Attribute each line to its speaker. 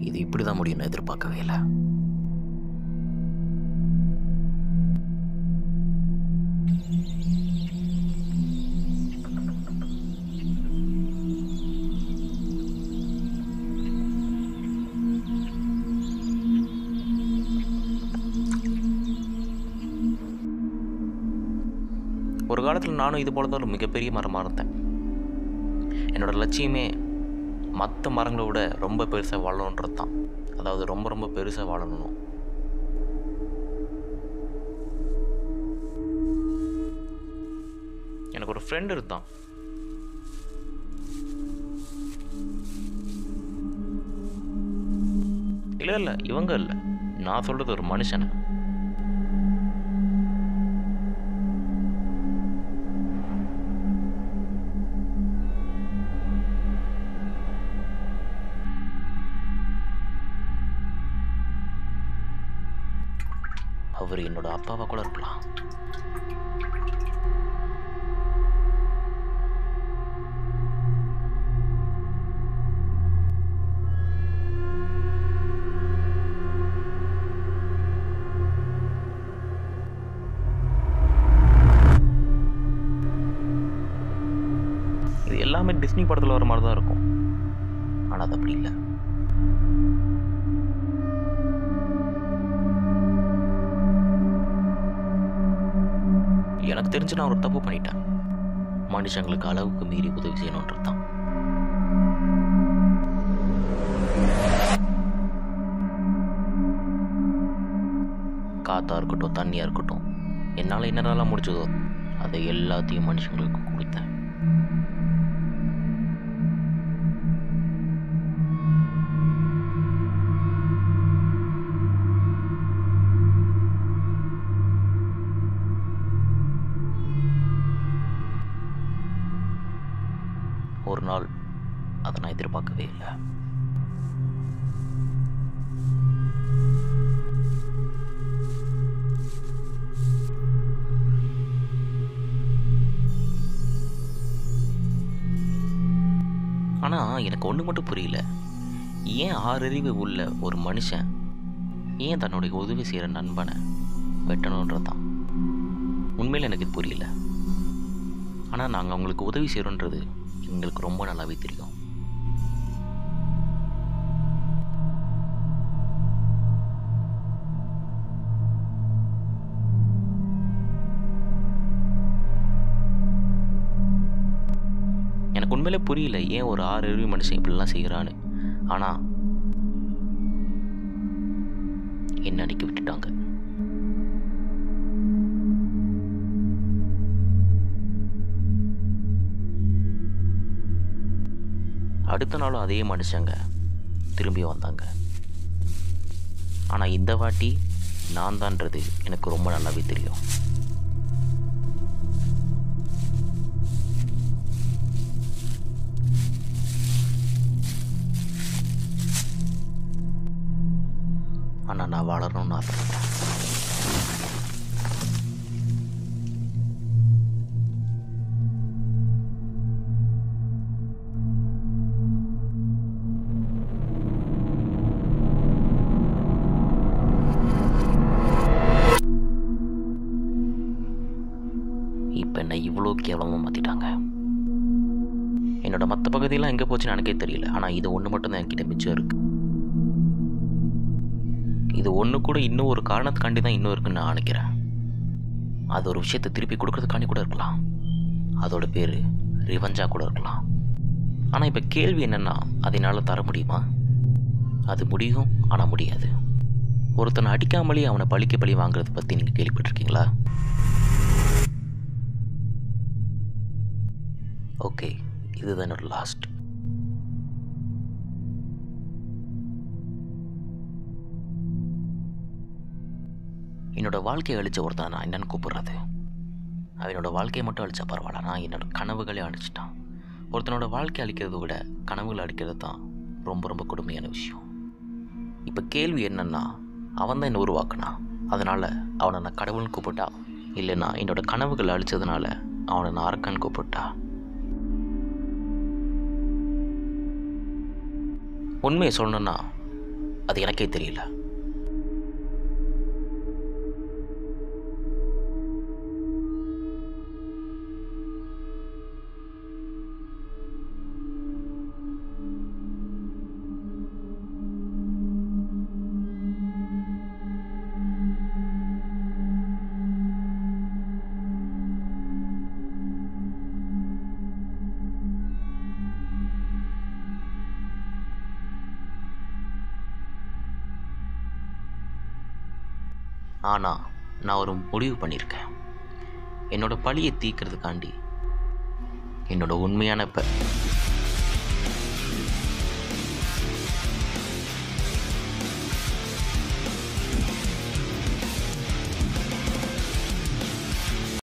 Speaker 1: இது இப்படி தான் முடியும்னு எதிர்பார்க்கவே இல்லை. ஒரு காலத்தில் நானும் இது போல தான் ஒரு மிகப்பெரிய மரமாக இருந்தேன். என்னோடய லட்சியமே மற்ற மரங்களை விட ரொம்ப பெருசாக வாழணுன்றது தான் அதாவது ரொம்ப ரொம்ப பெருசாக வாழணும். எனக்கு ஒரு ஃப்ரெண்ட் இருந்தான். இல்லை இல்லை இவங்க இல்லை. நான் சொல்கிறது ஒரு மனுஷனை. அவர் என்னோட அப்பாவை கூட இருக்கலாம். இது எல்லாமே டிஸ்னி படத்தில் வர மாதிரி தான் இருக்கும். ஆனால் அது அப்படி இல்லை. எனக்கு தெரிஞ்சு நான் ஒரு தப்பு பண்ணிட்டேன். மனுஷங்களுக்கு அளவுக்கு மீறி உதவி செய்யணுன்றது தான் காத்தா இருக்கட்டும் தண்ணியாக இருக்கட்டும் என்னால் என்னென்னலாம் முடிச்சதோ அதை எல்லாத்தையும் மனுஷங்களுக்கு கொடுத்தேன். ஒரு நாள் அதை நான் எதிர்பார்க்கவே இல்லை. ஆனால் எனக்கு ஒன்று மட்டும் புரியல. ஏன் ஆறறிவு உள்ள ஒரு மனுஷன் ஏன் தன்னுடைய உதவி செய்கிற நண்பனை வெட்டணுன்றது தான் உண்மையில் எனக்கு இது புரியல. ஆனால் நாங்கள் அவங்களுக்கு உதவி செய்கிறோன்றது எங்களுக்கு ரொம்ப நல்லாவே தெரியும். எனக்கு உண்மையிலே புரியல ஏன் ஒரு ஆறு அறிவு மனுஷன் இப்படிலாம் செய்கிறான்னு ஆனால் என்ன அடிக்க விட்டுட்டாங்க. அடுத்த நாளும் அதே மனுஷங்க திரும்பி வந்தாங்க. ஆனால் இந்த வாட்டி நான் தான்றது எனக்கு ரொம்ப நல்லாவே தெரியும். ஆனால் நான் வளரணும்னு ஆசைப்பட்டேன். இவ்வளோ கேவலமாக மாற்றிட்டாங்க என்னோடய மற்ற பகுதியெல்லாம் எங்கே போச்சுன்னு எனக்கே தெரியல. ஆனால் இது ஒன்று மட்டும்தான் என்கிட்ட மிச்சம் இருக்குது இது ஒன்று கூட இன்னும் ஒரு காரணத்துக்காண்டி தான் இன்னும் இருக்குன்னு நான் நினைக்கிறேன். அது ஒரு விஷயத்தை திருப்பி கொடுக்கறதுக்காண்டி கூட இருக்கலாம். அதோட பேர் ரிவஞ்சா கூட இருக்கலாம். ஆனால் இப்போ கேள்வி என்னென்னா அதனால் தர முடியுமா? அது முடியும் ஆனால் முடியாது. ஒருத்தனை அடிக்காமலே அவனை பழிக்க பழி வாங்குறத பற்றி நீங்கள் கேள்விப்பட்டிருக்கீங்களா? ஓகே இதுதான் என்னோட லாஸ்ட் என்னோட வாழ்க்கையை அழிச்ச ஒருத்தன் நான் என்னன்னு கூப்பிட்றது? அவனோட வாழ்க்கையை மட்டும் அழிச்சா பரவாயில்ல நான் என்னோட கனவுகளே அழிச்சிட்டான். ஒருத்தனோட வாழ்க்கை அழிக்கிறத விட கனவுகள் அழிக்கிறது தான் ரொம்ப ரொம்ப கொடுமையான விஷயம். இப்போ கேள்வி என்னென்னா அவன் தான் என்னை உருவாக்குனான் அதனால் அவனை நான் கடவுள்னு கூப்பிட்டா? இல்லைன்னா என்னோட கனவுகள் அழிச்சதுனால அவனை நான் அரக்கன் கூப்பிட்டா? உண்மையை சொல்லணுன்னா அது எனக்கே தெரியல. ஆனால் நான் ஒரு முடிவு பண்ணியிருக்கேன் என்னோட பழியை தீக்கிறதுக்காண்டி என்னோட உண்மையான இப்போ